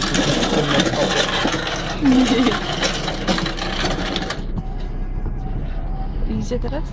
dat je het kon met Nee. Wie zit er rest?